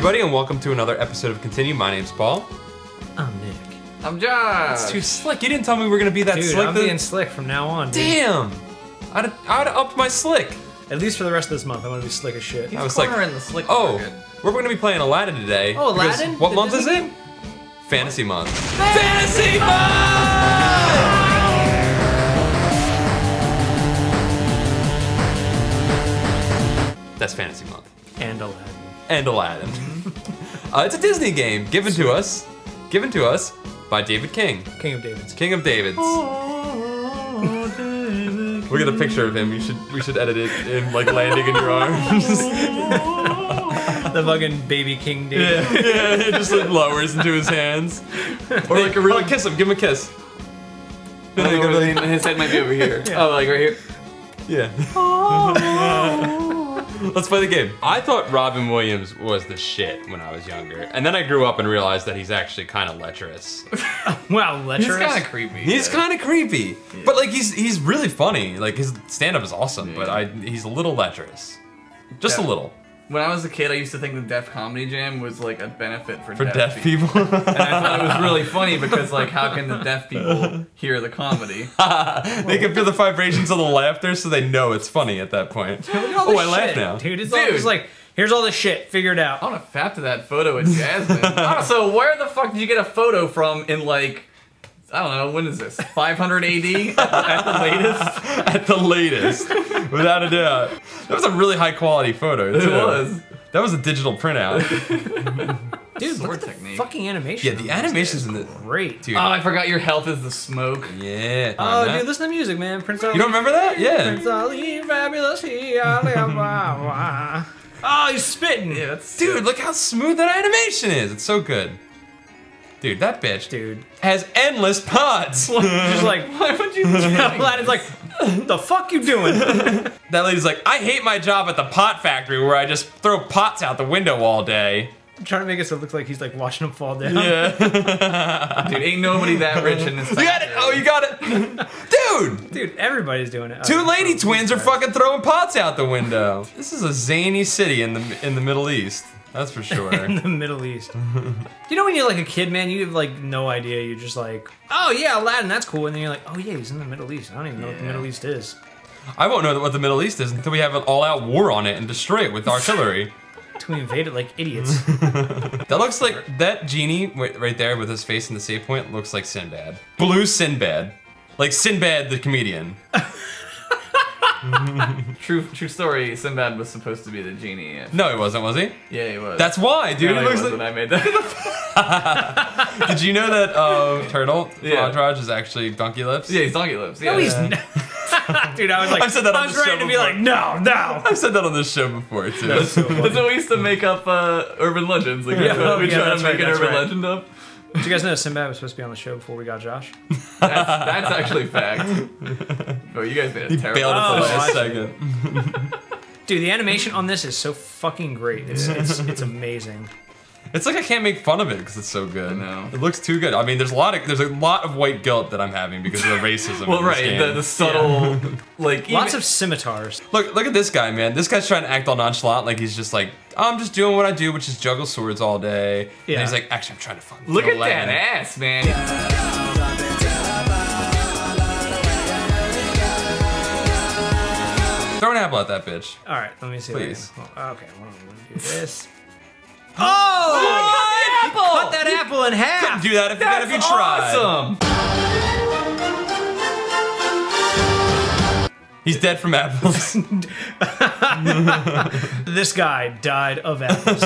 everybody, and welcome to another episode of Continue. My name's Paul. I'm Nick. I'm Josh. It's too slick. You didn't tell me we were gonna be that Dude, slick. I'm the- being slick from now on. dude. Damn! I'd, I'd upped my slick. At least for the rest of this month, I'm gonna be slick as shit. I was like, cornering the slick oh, market. we're gonna be playing Aladdin today. Oh, Aladdin? What The month Disney is it? game? Fantasy month. Fantasy month! That's fantasy month. And Aladdin. and Aladdin. uh, it's a Disney game given to us, given to us by David King, King of David's. King of David's. Look get a picture of him. You should we should edit it in like landing in your arms. the fucking baby King dude. yeah, it just like lowers into his hands. Or like a real kiss him. Give him a kiss. I think really- his head might be over here. Oh, like right here. Yeah. Let's play the game. I thought Robin Williams was the shit when I was younger, and then I grew up and realized that he's actually kind of lecherous. Wow, lecherous? He's kind of creepy. He's kind of creepy, but like he's he's really funny. Like his stand up is awesome, but I he's a little lecherous, just a little When I was a kid, I used to think the Def Comedy Jam was like a benefit for, for deaf people. And I thought it was really funny because like, how can the deaf people hear the comedy? they can feel the vibrations of the laughter, so they know it's funny at that point. Look Oh, this I laugh now. Dude, it's all Dude. just like, here's all this shit, figured out. I want to fap to that photo with Jasmine. also, where the fuck did you get a photo from in like, I don't know, when is this? 500 AD at the, at the latest? at the latest, without a doubt. That was a really high quality photo. It too. was. That was a digital printout. Dude, look Sword at the technique. fucking animation. Yeah, the this. animations in the Great. dude. Oh, I forgot your health is the smoke. yeah. Oh, dude, listen to the music, man. Prince Ali. You don't remember that? Yeah. Prince Ali, fabulous. he, ah, Ali, ah, wah, wah. Oh, he's spitting. Yeah, that's Dude, look how smooth that animation is. It's so good. Dude, that bitch Dude. has endless pods. Just like, Why would you? Aladdin's like, the fuck you doing? That lady's like, I hate my job at the pot factory where I just throw pots out the window all day. I'm trying to make it so it looks like he's like watching him fall down. Yeah. Dude, ain't nobody that rich in this. you got it. Oh, you got it. Dude, Dude, everybody's doing it. Oh, Two lady oh, twins are fucking throwing pots out the window. This is a zany city in the in the Middle East. That's for sure. in the Middle East. you know when you're like a kid, man, you have like no idea. You're just like, oh yeah, Aladdin, that's cool. And then you're like, oh yeah, he's in the Middle East. I don't even know what the Middle East is. I won't know what the Middle East is until we have an all-out war on it and destroy it with artillery. Till we invade it like idiots. That looks like that genie right there with his face in the save point looks like Sinbad. Blue Sinbad. Like Sinbad the comedian. True, true story. Sinbad was supposed to be the genie. No, he wasn't, was he? yeah he was. That's why, dude. No, it he looks wasn't. like. I made that. Did you know that uh, Turtle Yeah. Entourage is actually Donkey Lips? yeah, he's donkey lips. Yeah. no, he's not. Dude, I was like, I've said that on I was the ready to be before. like, no, no. I've said that on this show before too. That's so funny. That's what we used to make up uh, urban legends. Like Yeah, we oh, we yeah, try to make right, an urban right. legend up. Did you guys know Sinbad was supposed to be on the show before we got Josh? That's, that's actually fact. Bro, you guys made a terrible. Bailed at the Oh, last second. Dude, the animation on this is so fucking great. It's it's, it's amazing. It's like I can't make fun of it because it's so good. No. It looks too good. I mean, there's a lot of there's a lot of white guilt that I'm having because of the racism. Well, in this right, game. the, the subtle, like Lots even- of scimitars. Look, look at this guy, man. This guy's trying to act all nonchalant, like he's just like, I'm just doing what I do, which is juggle swords all day. Yeah, And he's like, actually, I'm trying to fucking Look kill at that Aladdin." ass, man. Throw an apple at that bitch. All right, let me see. Please. Wait, hold- Okay, hold on, let me do this. Oh! oh apple! Cut that apple in half. Do that if, that if you That's tried. awesome. He's dead from apples. This guy died of apples.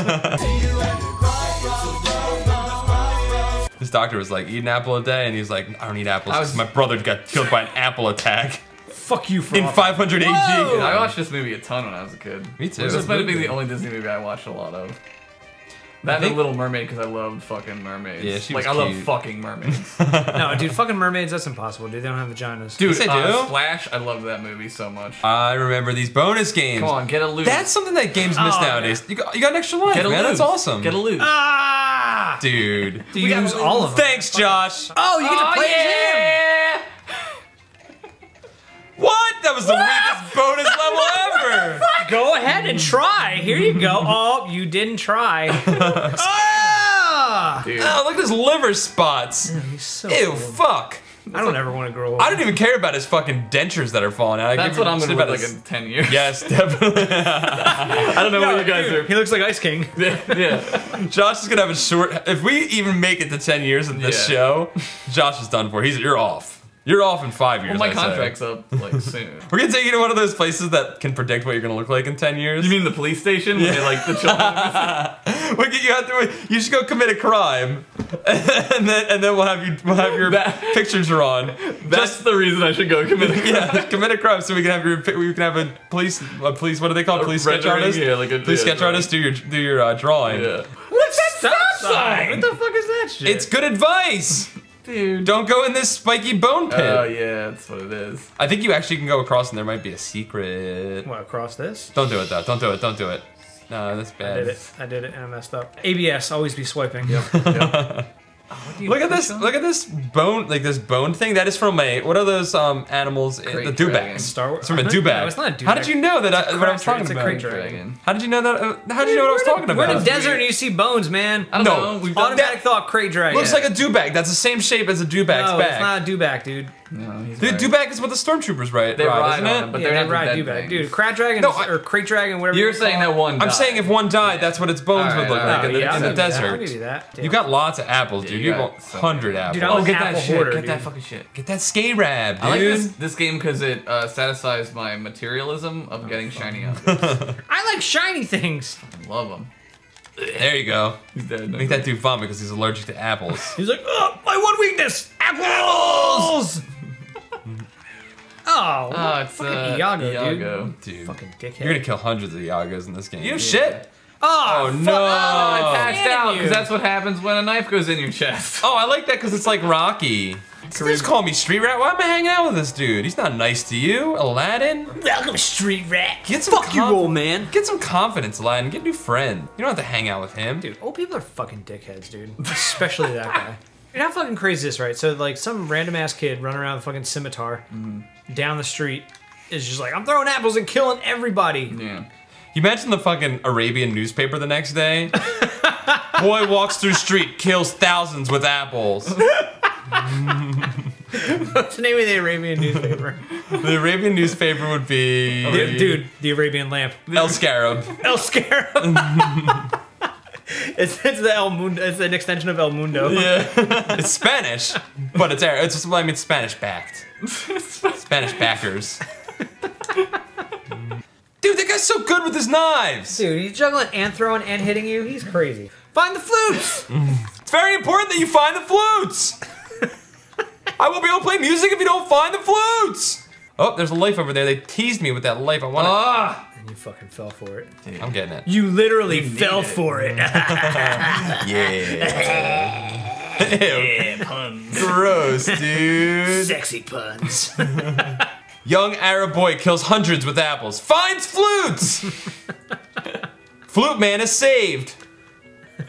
this doctor was like, eat an apple a day, and he's like, I don't eat apples. I 'cause was- My brother got killed by an apple attack Fuck you for in 500 AG. I watched this movie a ton when I was a kid. Me too. This might have been the only Disney movie I watched a lot of. That and think- Little Mermaid because I loved fucking mermaids. Yeah, she like was I love cute. fucking mermaids. No, dude, fucking mermaids, that's impossible, dude. They don't have vaginas. Dude, Yes, they uh, do. Splash, I loved that movie so much. I remember these bonus games. Come on, get a loot. That's something that games miss Oh, nowadays. You got, you got an extra life, get a man. loot. That's awesome. Get a loot. Ah! Dude. Do you use all of them? Thanks, Josh. Oh, you get to Oh, play as him! What? That was the weakest bonus level ever. Go ahead, had to try. Here you go. Oh, you didn't try. ah! Dude. Oh, look at his liver spots. He's so Ew, old. fuck. I don't ever want to grow old. I don't even care about his fucking dentures that are falling out. I That's what a I'm gonna look like in ten years. Yes, definitely. I don't know what you guys Dude, He looks like Ice King. Yeah, yeah. Josh is gonna have a short. If we even make it to ten years in this Yeah. show, Josh is done for. He's you're off. You're off in five years. Well, my I'd say. contract's up like soon. We're gonna take you to one of those places that can predict what you're gonna look like in ten years. You mean the police station? Where they like the children? we get you out there. You should go commit a crime, and then and then we'll have you we'll have your That- pictures drawn. That's the reason I should go commit a crime. Yeah, commit a crime so we can have your we can have a police a police what do they call it? police sketch rendering, artist? yeah, like a- police yeah, sketch drawing. artist do your do your uh, drawing. Yeah. What's that stop sign? What the fuck is that shit? It's good advice. Dude. Don't go in this spiky bone pit. Oh yeah, that's what it is. I think you actually can go across and there might be a secret. What, across this? Don't do it though. Don't do it. Don't do it. No, that's bad. I did it. I did it and I messed up. ABS, always be swiping. Look at this! Look at this bone, like this bone thing. That is from a what are those um animals? Crate the dragon. Star Wars. It's from a No, it's not a How did you know that? I, what I was crate- talking it's a about? Krayt dragon. How did you know that? Uh, how did you know what I was talking about? We're in a desert and you see bones, man. I don't No. know. We've done Automatic thought Krayt dragon. Looks like a dewback. That's the same shape as a dewback's no, back. it's not a dewback, dude. No, he's the right. dewback is what the stormtroopers ride, They ride, ride isn't on it? it, but yeah, they're not ride the dewback, dude. Krayt dragon No, I- or Krayt dragon, whatever. You're you saying call that it. one. I'm saying if one died, that's what its bones Alright, would look alright. like Oh, in the, in the give you that. I'll desert. give you that. You got lots of apples, dude. you You got have a some. hundred apples. Dude, I'm Oh, an get that shit. hoarder, get that fucking shit. Get that scarab, dude. I like this this game because it uh, satisfies my materialism of getting shiny objects. I like shiny things. I love them. There you go. He's dead. Make that dude vomit because he's allergic to apples. He's like, oh, my one weakness, apples. Oh, Oh, it's fucking uh, Iago, Iago. Dude, fucking dickhead. you're gonna kill hundreds of Iagos in this game. You shit. oh, Oh no. Oh, I passed out because that's what happens when a knife goes in your chest. Oh, I like that because it's like Rocky. They just call me street rat. Why am I hanging out with this dude? He's not nice to you, Aladdin. Welcome, street rat. Get some Fuck you, old man. Get some confidence, Aladdin. Get a new friend. You don't have to hang out with him. Dude, old people are fucking dickheads, dude. Especially that guy. Dude, how fucking crazy is this, right? So, like, some random ass kid running around with a fucking scimitar mm-hmm. down the street is just like, I'm throwing apples and killing everybody. Yeah. You imagine the fucking Arabian newspaper the next day. Boy walks through street, kills thousands with apples. What's the name of the Arabian newspaper? The Arabian newspaper would be dude, dude, the Arabian lamp. El Scarab. El Scarab. it's, it's the El Mundo. It's an extension of El Mundo. Yeah, it's Spanish, but it's Arab. It's I mean Spanish backed. Spanish backers. Dude, that guy's so good with his knives. Dude, he's juggling and throwing and hitting you. He's crazy. Find the flutes. It's very important that you find the flutes. I won't be able to play music if you don't find the flutes. Oh, there's a life over there. They teased me with that life. I want Ah! And you fucking fell for it. it. I'm getting it. You literally need fell it. for it. Yeah. yeah, puns. Gross, dude. Sexy puns. Young Arab boy kills hundreds with apples. Finds flutes. Flute man is saved.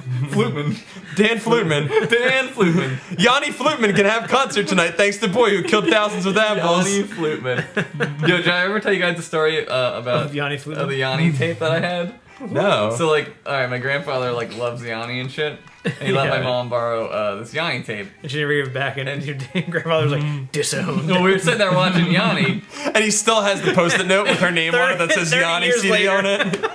Fluteman. Dan Fluteman. Dan Fluteman. Yanni Fluteman can have concert tonight thanks to boy who killed thousands with apples. Yanni Fluteman. Yo, did I ever tell you guys the story uh, about Of Yanni Fluteman? of the Yanni tape that I had? No. So like, all right, my grandfather like loves Yanni and shit. And he let my mom borrow uh, this Yanni tape. and she never gave it back, and your grandfather was like, disowned. Well, we were sitting there watching Yanni. and he still has the post-it note with her name on it that says Yanni years CD later. on it.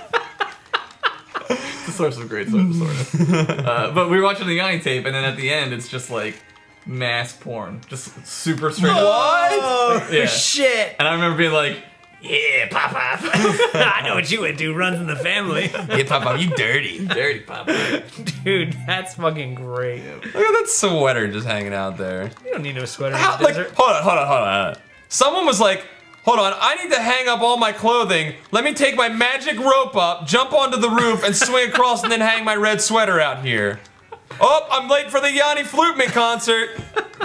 It's source of great source, sort of. Uh, but we were watching the Yanni tape, and then at the end, it's just like mass porn, just super straight. up. Oh, Yeah. shit. And I remember being like, Yeah, pop pop. I know what you would do. Runs in the family. Hey, Papa, you dirty. "Dirty Papa." Dude, that's fucking great. Look at that sweater just hanging out there. You don't need no sweater How, in the like, hold on, hold on, hold on. hold on. Someone was like, hold on, I need to hang up all my clothing. Let me take my magic rope up, jump onto the roof, and swing across and then hang my red sweater out here. Oh, I'm late for the Yanni Fluteman concert.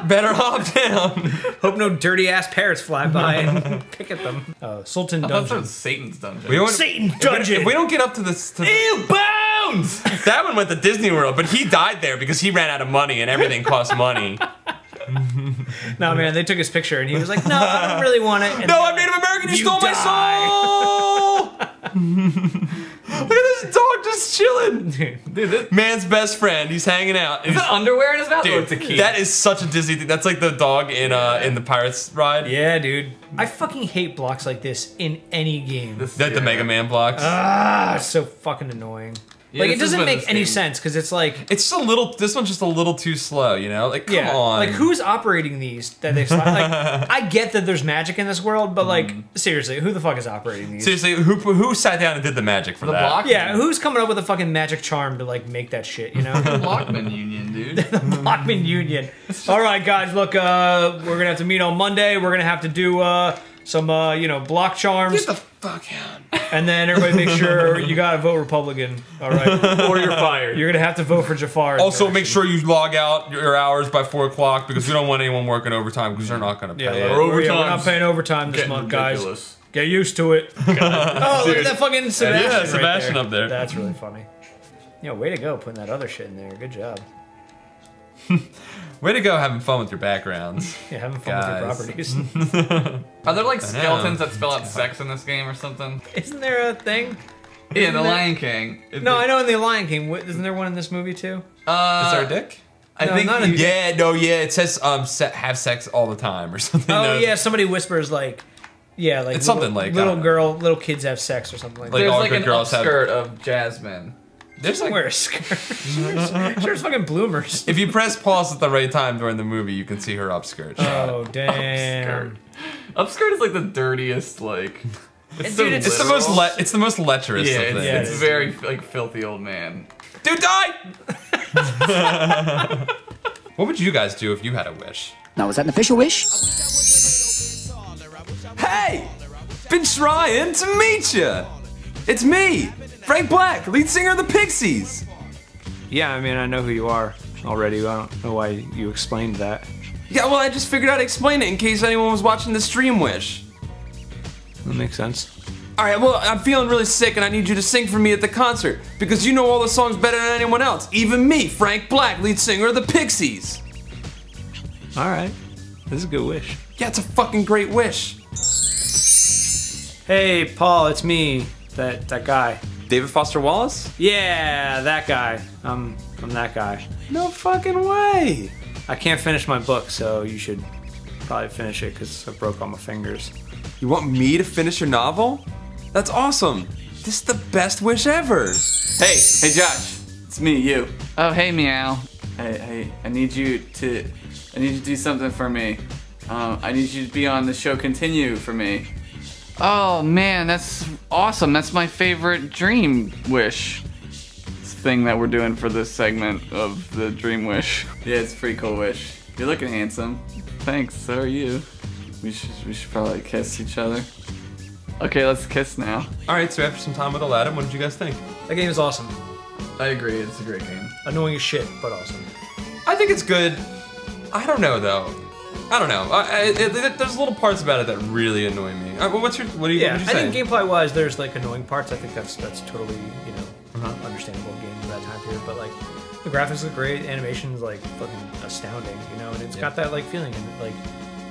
Better hop down. Hope no dirty ass parrots fly by and pick at them. Uh, Sultan I thought that Dungeon. was Satan's dungeon. We don't- Satan if we- Dungeon. If we don't get up to this, to the, Ew, bounds! that one went to Disney World, but he died there because he ran out of money and everything costs money. no man, they took his picture and he was like, "No, I don't really want it." And No, I'm Native American. You, You stole my soul. Look at this dog just chilling. Dude, Dude, this, Man's best friend. He's hanging out. is that underwear in his mouth? Dude, it's a key? that is such a Disney thing. That's like the dog in uh in the Pirates ride. yeah, dude. I fucking hate blocks like this in any game. This- That the. Mega Man blocks. Ah, so fucking annoying. Yeah, like it doesn't make any game- sense because it's like it's just a little. This one's just a little too slow. You know, like come yeah, on. like who's operating these? That they like. I get that there's magic in this world, but like Mm. seriously, who the fuck is operating these? Seriously, who who sat down and did the magic for The that? block? Yeah, who's coming up with a fucking magic charm to like make that shit? You know, Blockman Union, dude. the Blockman Union. All right, guys, look, uh, we're gonna have to meet on Monday. We're gonna have to do uh, some, uh, you know, block charms, Get the fuck out. and then everybody make sure you gotta vote Republican. All right, or you're fired. you're gonna have to vote for Jafar. Also, make sure you log out your hours by four o'clock because we don't want anyone working overtime because they're not going to Yeah, pay like, it. Or we're, yeah, we're not paying overtime this Getting month, guys. Get used to it. oh, look at that fucking Sebastian. Yeah, right Sebastian there. up there. That's really funny. Yeah, way to go putting that other shit in there. Good job. Way to go having fun with your backgrounds. Yeah, having fun Guys. with your properties. Are there like skeletons that spell out sex in this game or something? Isn't there a thing? Yeah, the there- Lion King. No, I know in the Lion King. wh- Isn't there one in this movie too? Uh, Is there a dick? I No, think not a you- dick. Yeah, no, yeah. It says um, se- have sex all the time or something. Oh no. yeah, somebody whispers like, yeah, like It's little- something like, I little don't know. girl, little kids have sex or something like, Like, that. There's all like good an girls have- upskirt of Jasmine. There's Doesn't like, wear a skirt. sure, sure, it's fucking bloomers. if you press pause at the right time during the movie, you can see her upskirt. shot. Oh damn! Upskirt is like the dirtiest, like. It's, so dude, it's it's the most le- it's the most lecherous Yeah, of it's. Yeah, it's it is. very like filthy old man. Dude, die! what would you guys do if you had a wish? Now, is that an official wish? Hey! Been trying to meet you! It's me, Frank Black, lead singer of the Pixies! Yeah, I mean, I know who you are already. I don't know why you explained that. Yeah, well, I just figured I'd explain it in case anyone was watching the stream wish. That makes sense. Alright, well, I'm feeling really sick and I need you to sing for me at the concert because you know all the songs better than anyone else. Even me, Frank Black, lead singer of the Pixies. All right, this is a good wish. Yeah, it's a fucking great wish. Hey, Paul, it's me. That that guy. David Foster Wallace? Yeah, that guy. I'm I'm that guy. No fucking way. I can't finish my book, so you should probably finish it because I broke all my fingers. You want me to finish your novel? That's awesome. This is the best wish ever. Hey, hey Josh. It's me, you. Oh hey meow. Hey, hey, I need you to, I need you to do something for me. Um, I need you to be on the show Continue for me. Oh man, that's awesome. That's my favorite dream wish thing that we're doing for this segment of the dream wish. Yeah, it's a pretty cool wish. You're looking handsome. Thanks. So are you. We should, we should probably kiss each other. Okay, let's kiss now. All right, so after some time with Aladdin, what did you guys think? That game is awesome. I agree. It's a great game. Annoying as shit, but awesome. I think it's good. I don't know though. I don't know. I, I, it, it- there's little parts about it that really annoy me. Uh, what's your what do you? Yeah, what would I think gameplay wise, there's like annoying parts. I think that's that's totally you know understandable in games of that time period. But like the graphics look great, animation's like fucking astounding, you know, and it's got that like feeling and like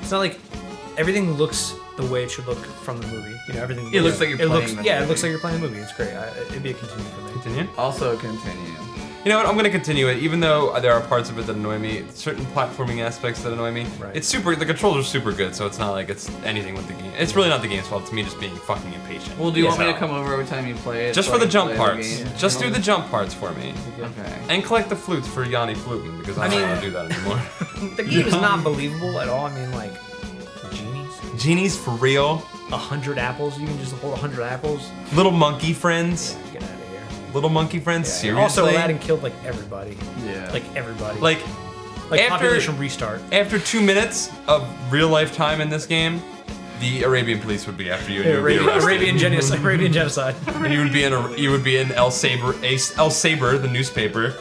it's not like everything looks the way it should look from the movie. You know, everything. It looks like you're it playing looks, the Yeah, it movie. looks like you're playing the movie. It's great. I, it'd be a continue for me. Continue. Also a continue. You know what? I'm gonna continue it, even though there are parts of it that annoy me. Certain platforming aspects that annoy me. Right. It's super. The controls are super good, so it's not like it's anything with the game. It's really not the game's fault. It's me just being fucking impatient. Well, do you Yeah. want me to come over every time you play it? Just for the jump parts. game? Just do the jump parts for me, Okay. and collect the flutes for Yanni Fluten because I, I don't mean- want to do that anymore. The game is not believable at all. I mean, like genies, Genies for real. a hundred apples. You can just hold a hundred apples. Little monkey friends. Little monkey friends. Seriously. Also, Aladdin killed like everybody. Yeah. Like everybody. Like like after- population restart. after two minutes of real life time in this game, the Arabian police would be after you. And you would be Arabian, arrested. Arabian genocide. Arabian genocide. And you would be in a you would be in El Sabre El Sabre the newspaper.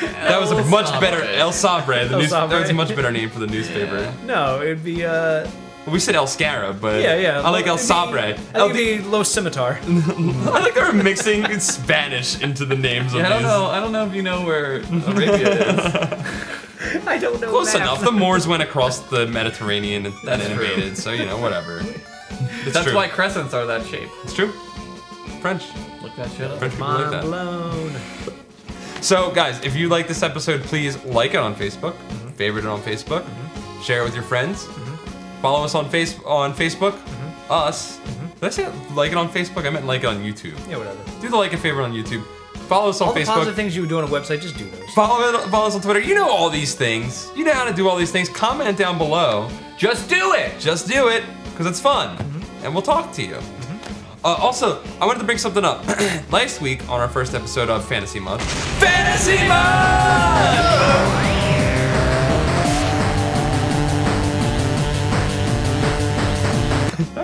That was a much Sabre. better El Sabre. The El news, that was a much better name for the newspaper. No, it'd be uh. We said El Scarab, but Yeah, yeah. I like El it'd be- Sabre. I El- think Los Scimitar. I like they were mixing Spanish into the names of I don't these. know. I don't know if you know where Arabia is. I don't know. Close math. enough. The Moors went across the Mediterranean and, and That's invaded, so you know whatever. It's That's true. why crescents are that shape. It's true. French. Look that shit up. French people like that. blown. So, guys, if you like this episode, please like it on Facebook, Mm-hmm. favorite it on Facebook, share it with your friends, follow us on face on Facebook. Mm-hmm. Us. Did I say like it on Facebook? I meant like it on YouTube. Yeah, whatever. Do the like and favorite on YouTube. Follow us on All the Facebook. positive things you would do on a website, just do those. Follow, follow us on Twitter. You know all these things. You know how to do all these things. Comment down below. Just do it. Just do it because it's fun, and we'll talk to you. Uh, also, I wanted to bring something up. Last week on our first episode of Fantasy Month, Fantasy Month.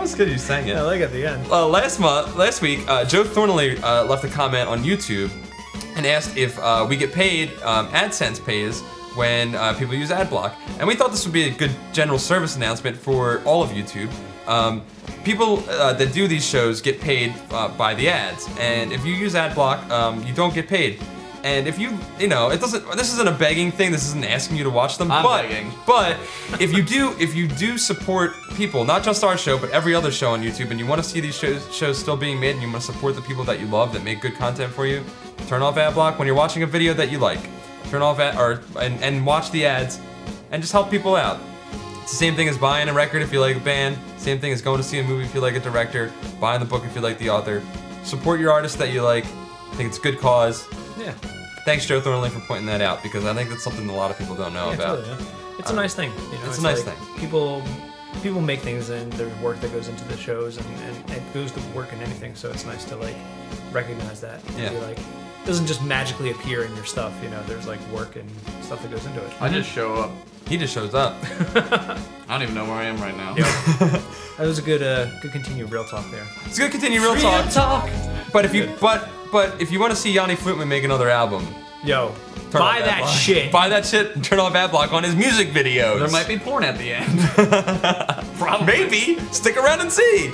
Was good. You sang it. I like at the end. Uh, last month, last week, uh, Joe Thornley uh, left a comment on YouTube and asked if uh, we get paid. Um, AdSense pays when uh, people use AdBlock, and we thought this would be a good general service announcement for all of YouTube. Um, people uh, that do these shows get paid uh, by the ads, and if you use AdBlock, um, you don't get paid. And if you, you know, it doesn't. This isn't a begging thing. This isn't asking you to watch them. I'm but, begging. but if you do, if you do support people, not just our show, but every other show on YouTube, and you want to see these shows, shows still being made, and you want to support the people that you love that make good content for you, turn off ad block when you're watching a video that you like. Turn off ad, or and, and watch the ads, and just help people out. It's the same thing as buying a record if you like a band. Same thing as going to see a movie if you like a director. Buying the book if you like the author. Support your artist that you like. I think it's a good cause. Yeah. Thanks, Joe Thornley, for pointing that out because I think that's something a lot of people don't know Yeah, about. totally, yeah. It's a um, nice thing. You know, it's a nice like thing. People people make things and there's work that goes into the shows and, and it goes to work in anything, so it's nice to like recognize that. and Yeah. Be like doesn't just magically appear in your stuff, you know, there's like work and stuff that goes into it. I just show up. He just shows up. I don't even know where I am right now. That was a good uh good continued real talk there. It's gonna continue real talk. talk. But if you but but if you want to see Yanni Flutman make another album, Yo, turn buy off that Adblock. shit. Buy that shit and turn off Adblock on his music videos. There might be porn at the end. Maybe. Stick around and see.